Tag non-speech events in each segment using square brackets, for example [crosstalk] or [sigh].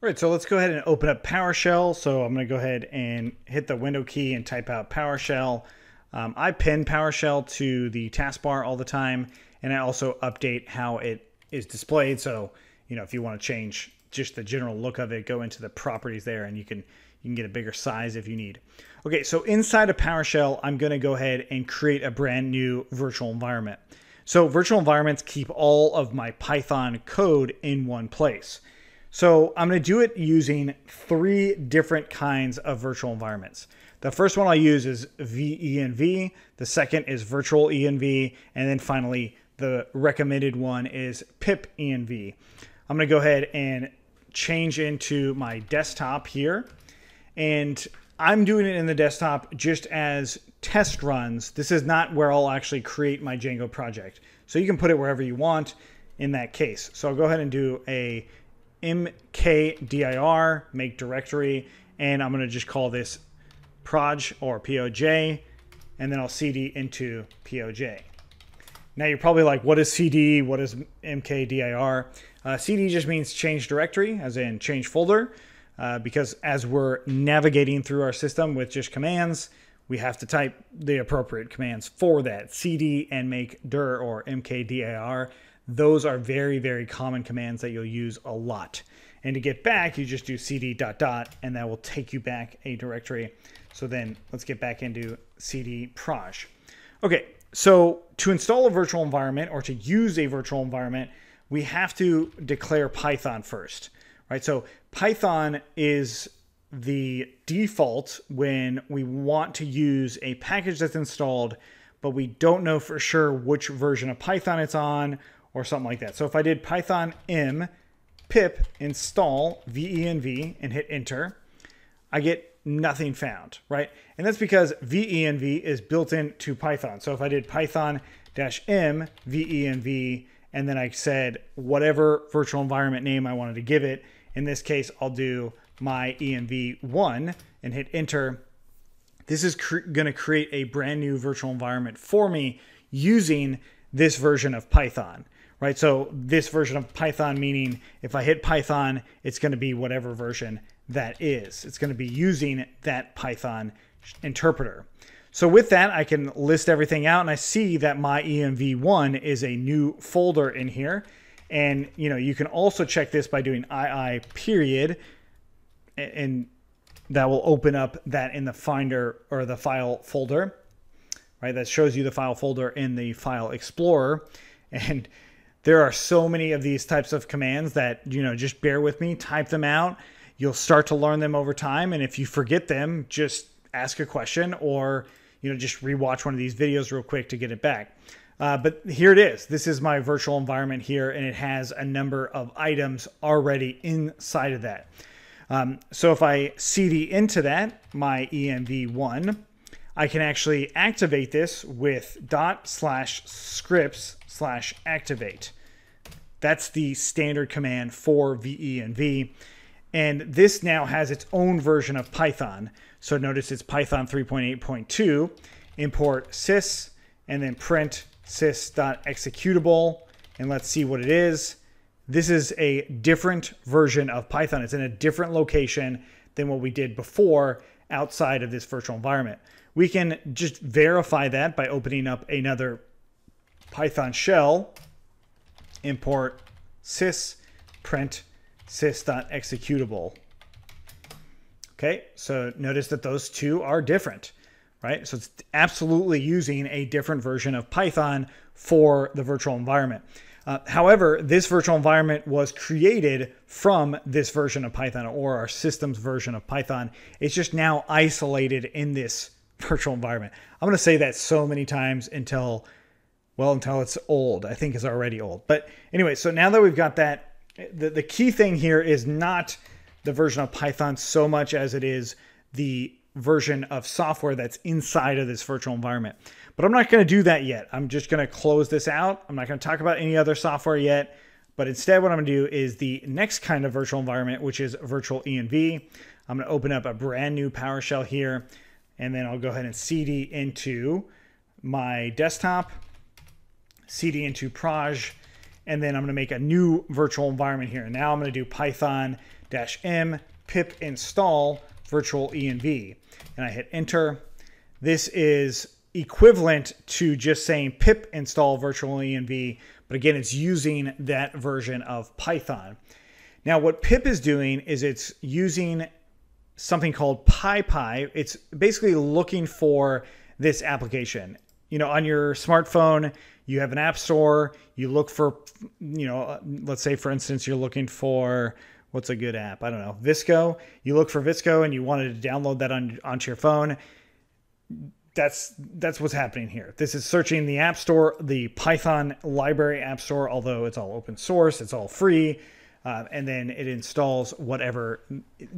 All right, so let's go ahead and open up PowerShell. So I'm going to go ahead and hit the window key and type out PowerShell. Um, I pin PowerShell to the taskbar all the time, and I also update how it is displayed. So, you know, if you want to change just the general look of it, go into the properties there, and you can you can get a bigger size if you need. Okay, so inside of PowerShell, I'm going to go ahead and create a brand new virtual environment. So virtual environments keep all of my Python code in one place. So I'm going to do it using three different kinds of virtual environments. The first one I'll use is VENV. The second is virtual env. And then finally, the recommended one is pip env. I'm going to go ahead and change into my desktop here. And I'm doing it in the desktop just as test runs. This is not where I'll actually create my Django project. So you can put it wherever you want in that case. So I'll go ahead and do a mkdir, make directory, and I'm going to just call this proj or poj, and then I'll cd into poj. Now you're probably like, what is cd? What is mkdir? Uh, cd just means change directory, as in change folder, uh, because as we're navigating through our system with just commands, we have to type the appropriate commands for that. cd and make dir or mkdir those are very, very common commands that you'll use a lot. And to get back, you just do cd dot dot, and that will take you back a directory. So then let's get back into cd proj. Okay, so to install a virtual environment or to use a virtual environment, we have to declare Python first, right? So Python is the default when we want to use a package that's installed, but we don't know for sure which version of Python it's on or something like that. So if I did python m pip install venv and hit enter, I get nothing found, right? And that's because venv is built into Python. So if I did python dash m venv and then I said whatever virtual environment name I wanted to give it, in this case, I'll do my env1 and hit enter. This is going to create a brand new virtual environment for me using this version of Python right? So this version of Python, meaning if I hit Python, it's going to be whatever version that is. It's going to be using that Python interpreter. So with that, I can list everything out and I see that my env1 is a new folder in here. And you know, you can also check this by doing ii period and that will open up that in the finder or the file folder, right? That shows you the file folder in the file explorer. [laughs] And there are so many of these types of commands that, you know, just bear with me, type them out. You'll start to learn them over time. And if you forget them, just ask a question or, you know, just rewatch one of these videos real quick to get it back. Uh, but here it is. This is my virtual environment here, and it has a number of items already inside of that. Um, so if I cd into that, my env1, I can actually activate this with dot slash scripts slash activate. That's the standard command for venv. And this now has its own version of Python. So notice it's Python 3.8.2, import sys, and then print sys.executable. And let's see what it is. This is a different version of Python. It's in a different location than what we did before outside of this virtual environment. We can just verify that by opening up another Python shell import sys print sys.executable. Okay, so notice that those two are different, right? So it's absolutely using a different version of Python for the virtual environment. Uh, however, this virtual environment was created from this version of Python or our systems version of Python. It's just now isolated in this [laughs] virtual environment. I'm going to say that so many times until well, until it's old. I think is already old. But anyway, so now that we've got that, the, the key thing here is not the version of Python so much as it is the version of software that's inside of this virtual environment. But I'm not going to do that yet. I'm just going to close this out. I'm not going to talk about any other software yet. But instead, what I'm going to do is the next kind of virtual environment, which is virtual env. I'm going to open up a brand new PowerShell here, and then I'll go ahead and cd into my desktop cd into proj, and then I'm going to make a new virtual environment here. And now I'm going to do python dash m pip install virtual env, and I hit enter. This is equivalent to just saying pip install virtual env, but again, it's using that version of Python. Now, what pip is doing is it's using something called PyPI. It's basically looking for this application. You know, on your smartphone, you have an app store, you look for, you know, let's say for instance, you're looking for what's a good app? I don't know, VSCO You look for VSCO and you wanted to download that on, onto your phone. That's that's what's happening here. This is searching the App Store, the Python library App Store, although it's all open source, it's all free uh, and then it installs whatever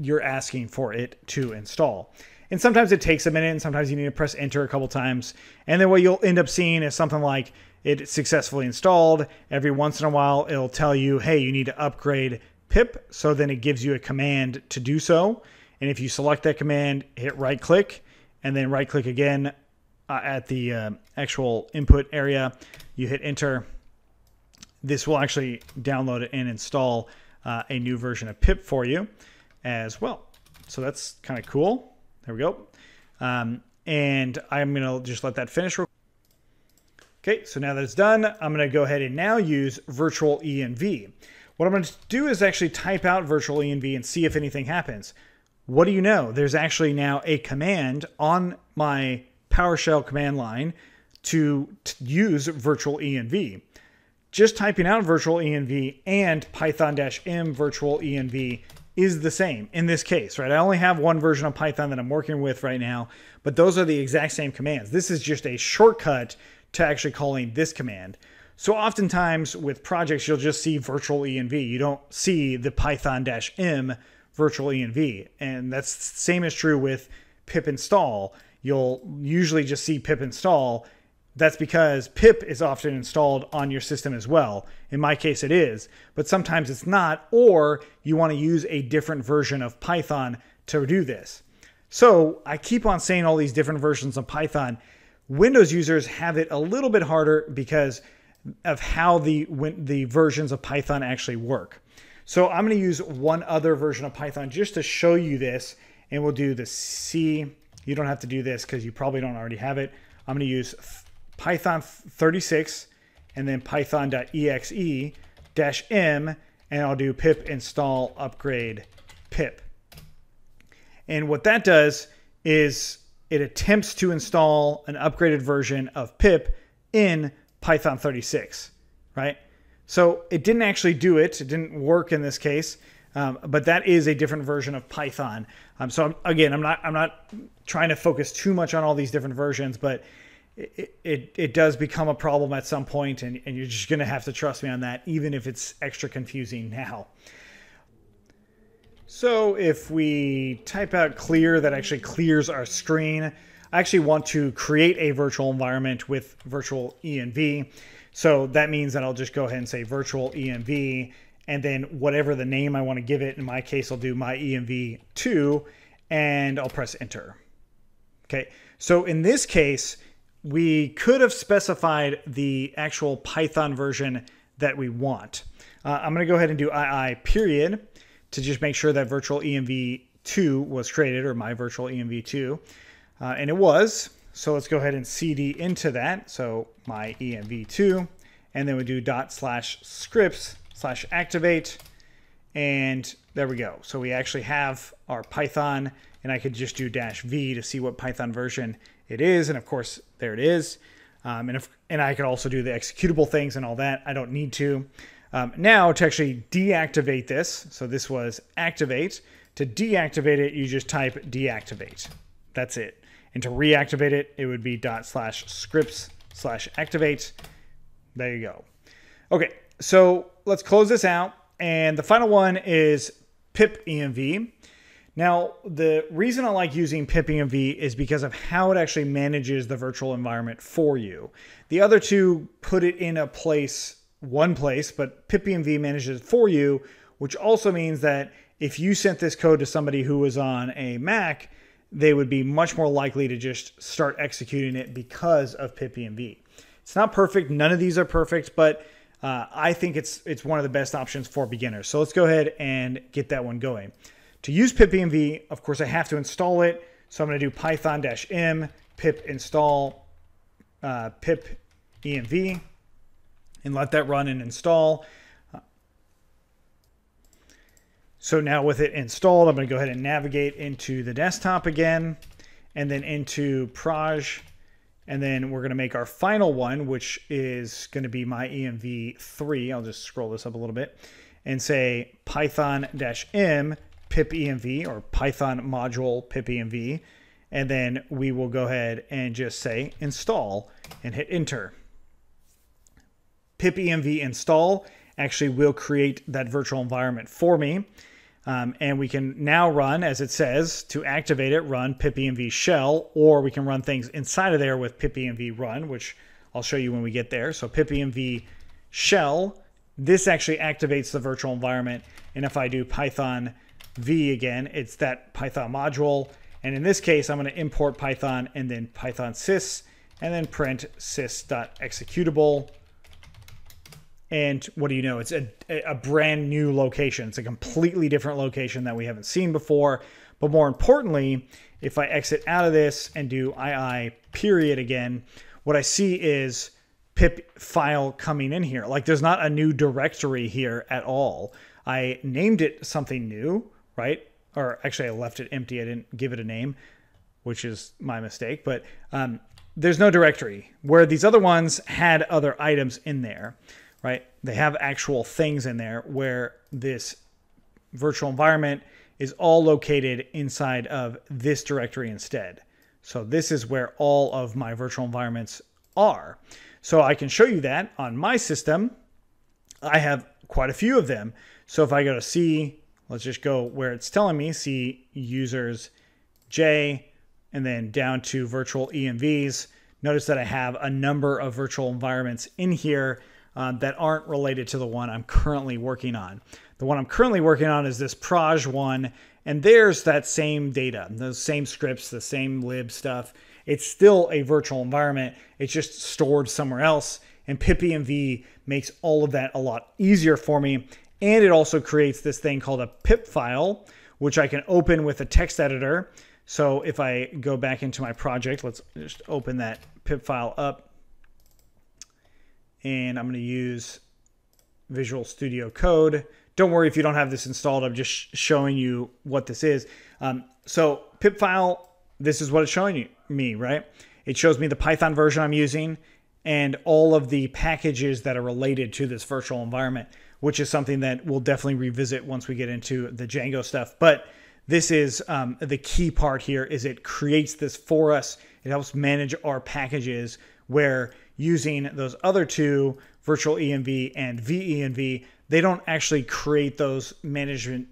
you're asking for it to install. And sometimes it takes a minute, and sometimes you need to press enter a couple times. And then what you'll end up seeing is something like it successfully installed. Every once in a while, it'll tell you, hey, you need to upgrade pip. So then it gives you a command to do so. And if you select that command, hit right click, and then right click again uh, at the uh, actual input area, you hit enter this will actually download and install uh, a new version of pip for you as well. So that's kind of cool. There we go. Um, and I'm going to just let that finish. Okay, so now that it's done, I'm going to go ahead and now use virtual env. What I'm going to do is actually type out virtual env and see if anything happens. What do you know? There's actually now a command on my PowerShell command line to, use virtual env just typing out virtual env and python-m virtual env is the same in this case, right? I only have one version of Python that I'm working with right now, but those are the exact same commands. This is just a shortcut to actually calling this command. So oftentimes with projects, you'll just see virtual env. You don't see the python-m virtual env. And that's the same is true with pip install. You'll usually just see pip install that's because pip is often installed on your system as well. In my case, it is, but sometimes it's not, or you want to use a different version of Python to do this. So I keep on saying all these different versions of Python. Windows users have it a little bit harder because of how the the versions of Python actually work. So I'm going to use one other version of Python just to show you this, and we'll do the C. You don't have to do this because you probably don't already have it. I'm going to use Python 36 and then python.exe dash m and I'll do pip install upgrade pip. And what that does is it attempts to install an upgraded version of pip in Python 36, right? So it didn't actually do it. It didn't work in this case, um, but that is a different version of Python. Um, so I'm, again, I'm not I'm not trying to focus too much on all these different versions, but it, it, does become a problem at some point, and, and you're just going to have to trust me on that, even if it's extra confusing now. So if we type out clear, that actually clears our screen. I actually want to create a virtual environment with virtual env. So that means that I'll just go ahead and say virtual env, and then whatever the name I want to give it, in my case, I'll do my env2, and I'll press enter. Okay, so in this case, we could have specified the actual Python version that we want. Uh, I'm going to go ahead and do II period to just make sure that virtual env2 was created or my virtual env2. Uh, and it was. So let's go ahead and cd into that. So my env2 and then we do dot slash scripts slash activate and there we go. So we actually have our Python and I could just do dash V to see what Python version it is. And of course, there it is. Um, and, if, and I could also do the executable things and all that. I don't need to. Um, now to actually deactivate this, so this was activate. To deactivate it, you just type deactivate. That's it. And to reactivate it, it would be dot slash scripts slash activate. There you go. Okay, so let's close this out. And the final one is pip env. Now, the reason I like using pipenv is because of how it actually manages the virtual environment for you. The other two put it in a place, one place, but pipenv manages it for you, which also means that if you sent this code to somebody who was on a Mac, they would be much more likely to just start executing it because of pipenv. It's not perfect. None of these are perfect, but uh, I think it's it's one of the best options for beginners. So let's go ahead and get that one going. To use pipenv, of course, I have to install it. So I'm going to do python-m pip install uh, pip env and let that run and install. So now with it installed, I'm going to go ahead and navigate into the desktop again and then into Proj. And then we're going to make our final one, which is going to be my env3. I'll just scroll this up a little bit and say python-m pip env or python module pip env. And then we will go ahead and just say install and hit enter. Pip env install actually will create that virtual environment for me. Um, and we can now run, as it says, to activate it, run pipenv shell, or we can run things inside of there with pipenv run, which I'll show you when we get there. So pipenv shell, this actually activates the virtual environment. And if I do python v again, it's that Python module. And in this case, I'm going to import Python and then Python sys, and then print sys.executable and what do you know? It's a, a brand new location. It's a completely different location that we haven't seen before. But more importantly, if I exit out of this and do II period again, what I see is pip file coming in here. Like there's not a new directory here at all. I named it something new, right? Or actually, I left it empty. I didn't give it a name, which is my mistake. But um, there's no directory where these other ones had other items in there right? They have actual things in there where this virtual environment is all located inside of this directory instead. So this is where all of my virtual environments are. So I can show you that on my system. I have quite a few of them. So if I go to C, let's just go where it's telling me, see users J, and then down to virtual ENVs. Notice that I have a number of virtual environments in here uh, that aren't related to the one I'm currently working on. The one I'm currently working on is this Proj one, and there's that same data, those same scripts, the same lib stuff. It's still a virtual environment. It's just stored somewhere else. And pipenv makes all of that a lot easier for me. And it also creates this thing called a pip file, which I can open with a text editor. So if I go back into my project, let's just open that pip file up and I'm going to use Visual Studio Code. Don't worry if you don't have this installed. I'm just showing you what this is. Um, so pip file, this is what it's showing you, me, right? It shows me the Python version I'm using and all of the packages that are related to this virtual environment, which is something that we'll definitely revisit once we get into the Django stuff. But this is um, the key part here is it creates this for us. It helps manage our packages where using those other two, virtual env and venv, they don't actually create those management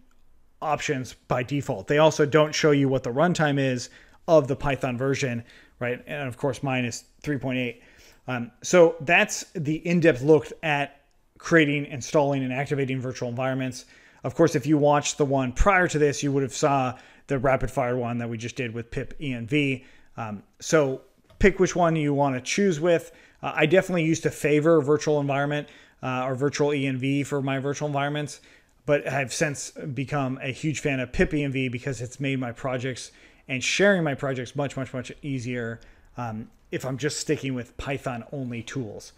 options by default. They also don't show you what the runtime is of the Python version, right? And of course, mine is 3.8. Um, so that's the in-depth look at creating, installing, and activating virtual environments. Of course, if you watched the one prior to this, you would have saw the rapid fire one that we just did with pip env. Um, so pick which one you want to choose with. Uh, I definitely used to favor virtual environment uh, or virtual env for my virtual environments, but I've since become a huge fan of pip env because it's made my projects and sharing my projects much, much, much easier um, if I'm just sticking with Python only tools.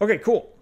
Okay, cool.